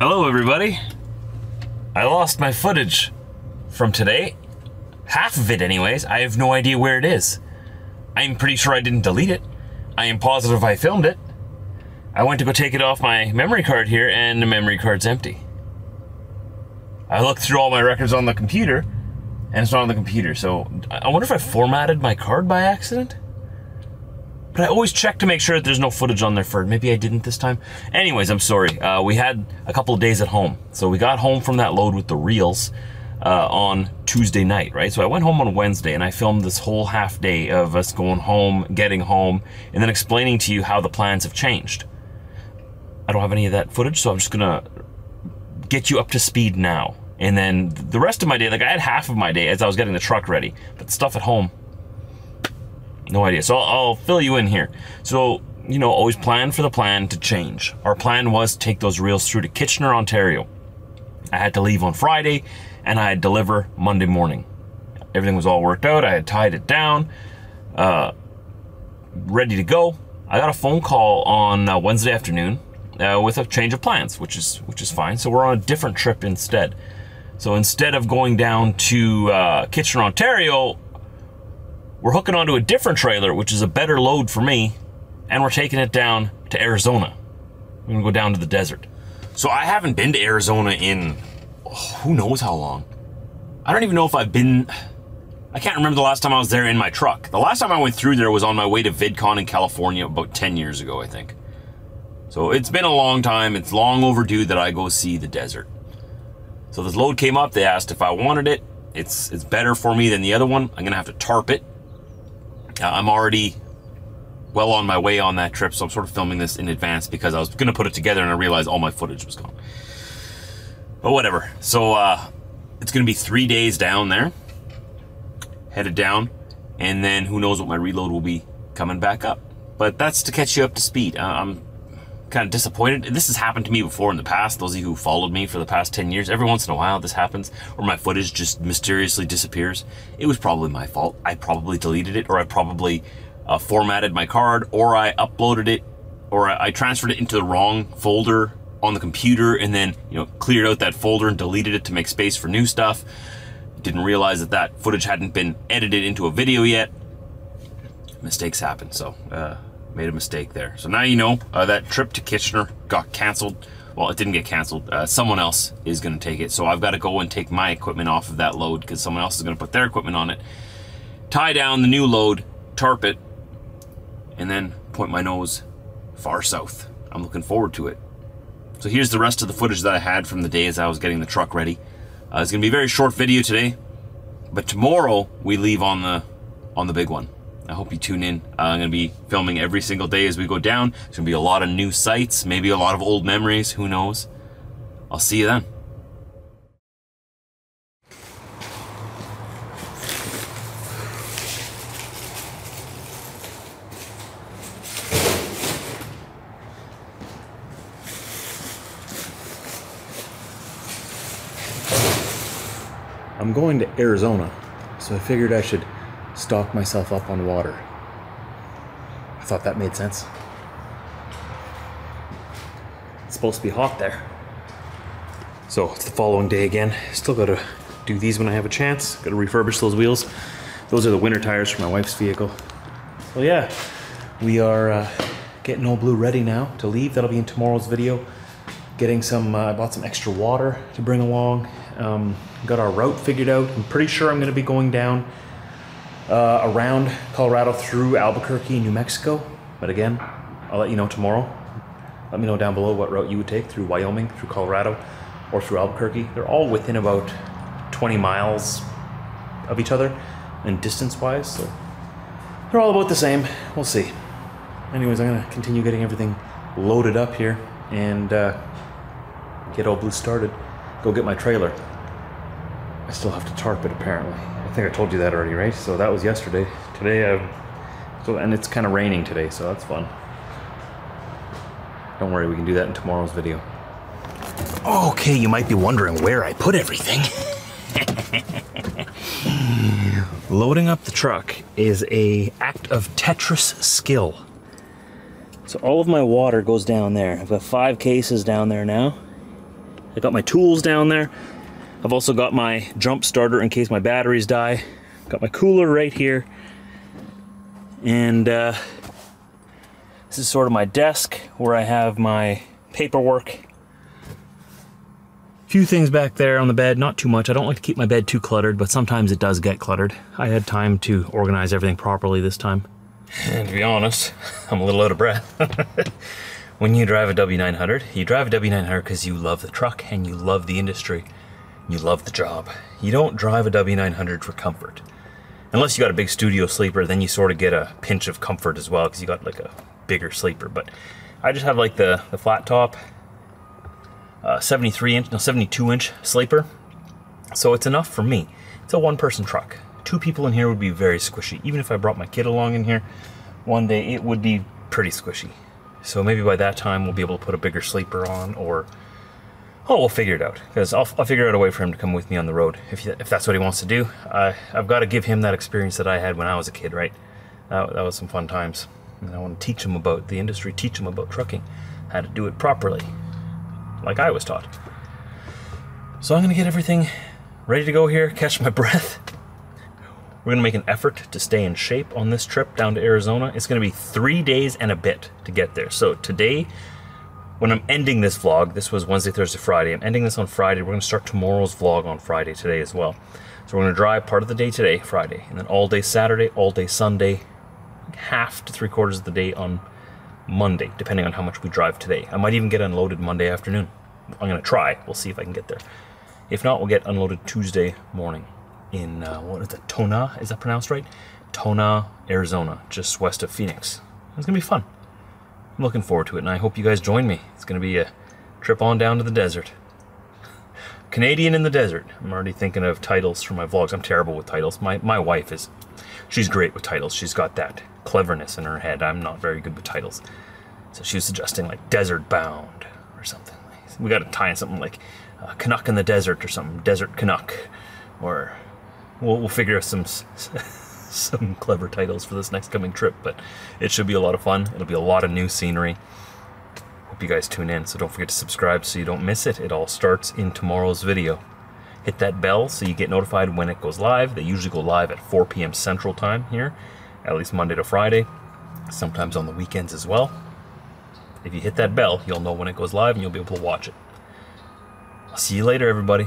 Hello, everybody. I lost my footage from today. Half of it, anyways. I have no idea where it is. I'm pretty sure I didn't delete it. I am positive I filmed it. I went to go take it off my memory card here, and the memory card's empty. I looked through all my records on the computer, and it's not on the computer. So I wonder if I formatted my card by accident? But I always check to make sure that there's no footage on there for it. Maybe I didn't this time. Anyways, I'm sorry. Uh, we had a couple of days at home. So we got home from that load with the reels uh, on Tuesday night, right? So I went home on Wednesday and I filmed this whole half day of us going home, getting home, and then explaining to you how the plans have changed. I don't have any of that footage, so I'm just gonna get you up to speed now. And then the rest of my day, like I had half of my day as I was getting the truck ready, but stuff at home, no idea. So I'll, I'll fill you in here. So, you know, always plan for the plan to change. Our plan was to take those reels through to Kitchener, Ontario. I had to leave on Friday and I had deliver Monday morning. Everything was all worked out. I had tied it down, uh, ready to go. I got a phone call on uh, Wednesday afternoon uh, with a change of plans, which is which is fine. So we're on a different trip instead. So instead of going down to uh, Kitchener, Ontario, we're hooking onto a different trailer, which is a better load for me, and we're taking it down to Arizona. We're gonna go down to the desert. So I haven't been to Arizona in oh, who knows how long. I don't even know if I've been. I can't remember the last time I was there in my truck. The last time I went through there was on my way to VidCon in California about 10 years ago, I think. So it's been a long time. It's long overdue that I go see the desert. So this load came up. They asked if I wanted it. It's it's better for me than the other one. I'm gonna have to tarp it I'm already well on my way on that trip, so I'm sort of filming this in advance because I was going to put it together and I realized all my footage was gone. But whatever. So uh, it's going to be three days down there, headed down, and then who knows what my reload will be coming back up. But that's to catch you up to speed. Uh, I'm kind of disappointed. This has happened to me before in the past. Those of you who followed me for the past 10 years, every once in a while this happens, where my footage just mysteriously disappears. It was probably my fault. I probably deleted it, or I probably uh, formatted my card, or I uploaded it, or I transferred it into the wrong folder on the computer, and then you know cleared out that folder and deleted it to make space for new stuff. Didn't realize that that footage hadn't been edited into a video yet. Mistakes happen, so. Uh, made a mistake there. So now you know uh, that trip to Kitchener got canceled. Well, it didn't get canceled. Uh, someone else is going to take it. So I've got to go and take my equipment off of that load because someone else is going to put their equipment on it. Tie down the new load, tarp it, and then point my nose far south. I'm looking forward to it. So here's the rest of the footage that I had from the day as I was getting the truck ready. Uh, it's going to be a very short video today, but tomorrow we leave on the on the big one. I hope you tune in. Uh, I'm going to be filming every single day as we go down. There's going to be a lot of new sights, maybe a lot of old memories, who knows. I'll see you then. I'm going to Arizona, so I figured I should stock myself up on water. I thought that made sense. It's supposed to be hot there. So it's the following day again. Still gotta do these when I have a chance. Gotta refurbish those wheels. Those are the winter tires for my wife's vehicle. Well, yeah, we are uh, getting Old Blue ready now to leave. That'll be in tomorrow's video. Getting some, uh, I bought some extra water to bring along. Um, got our route figured out. I'm pretty sure I'm gonna be going down uh, around Colorado through Albuquerque, New Mexico. But again, I'll let you know tomorrow. Let me know down below what route you would take through Wyoming, through Colorado, or through Albuquerque. They're all within about 20 miles of each other and distance wise, so they're all about the same. We'll see. Anyways, I'm gonna continue getting everything loaded up here and uh, get Old Blue started. Go get my trailer. I still have to tarp it apparently. I think I told you that already, right? So that was yesterday. Today, uh, so and it's kind of raining today, so that's fun. Don't worry, we can do that in tomorrow's video. Okay, you might be wondering where I put everything. Loading up the truck is a act of Tetris skill. So all of my water goes down there. I've got five cases down there now. I got my tools down there. I've also got my jump starter in case my batteries die. Got my cooler right here. And uh, this is sort of my desk where I have my paperwork. Few things back there on the bed, not too much. I don't like to keep my bed too cluttered, but sometimes it does get cluttered. I had time to organize everything properly this time. And to be honest, I'm a little out of breath. when you drive a W900, you drive a W900 because you love the truck and you love the industry. You love the job. You don't drive a W900 for comfort. Unless you got a big studio sleeper, then you sort of get a pinch of comfort as well because you got like a bigger sleeper. But I just have like the, the flat top, uh, 73 inch, no 72 inch sleeper. So it's enough for me. It's a one person truck. Two people in here would be very squishy. Even if I brought my kid along in here one day, it would be pretty squishy. So maybe by that time we'll be able to put a bigger sleeper on or Oh, we'll figure it out because I'll, I'll figure out a way for him to come with me on the road if, if that's what he wants to do. Uh, I've got to give him that experience that I had when I was a kid, right? That, that was some fun times. And I want to teach him about the industry, teach him about trucking, how to do it properly, like I was taught. So I'm going to get everything ready to go here, catch my breath. We're going to make an effort to stay in shape on this trip down to Arizona. It's going to be three days and a bit to get there. So today when I'm ending this vlog, this was Wednesday, Thursday, Friday. I'm ending this on Friday. We're going to start tomorrow's vlog on Friday today as well. So we're going to drive part of the day today, Friday, and then all day Saturday, all day Sunday, half to three quarters of the day on Monday, depending on how much we drive today. I might even get unloaded Monday afternoon. I'm going to try. We'll see if I can get there. If not, we'll get unloaded Tuesday morning in, uh, what is it, Tona? Is that pronounced right? Tona, Arizona, just west of Phoenix. It's going to be fun. I'm looking forward to it, and I hope you guys join me. It's going to be a trip on down to the desert. Canadian in the desert. I'm already thinking of titles for my vlogs. I'm terrible with titles. My, my wife is, she's great with titles. She's got that cleverness in her head. I'm not very good with titles. So she was suggesting like Desert Bound or something. We got to tie in something like uh, Canuck in the Desert or something. Desert Canuck. Or we'll, we'll figure out some some clever titles for this next coming trip, but it should be a lot of fun. It'll be a lot of new scenery. Hope you guys tune in, so don't forget to subscribe so you don't miss it. It all starts in tomorrow's video. Hit that bell so you get notified when it goes live. They usually go live at 4 p.m. Central Time here, at least Monday to Friday, sometimes on the weekends as well. If you hit that bell, you'll know when it goes live and you'll be able to watch it. I'll see you later, everybody.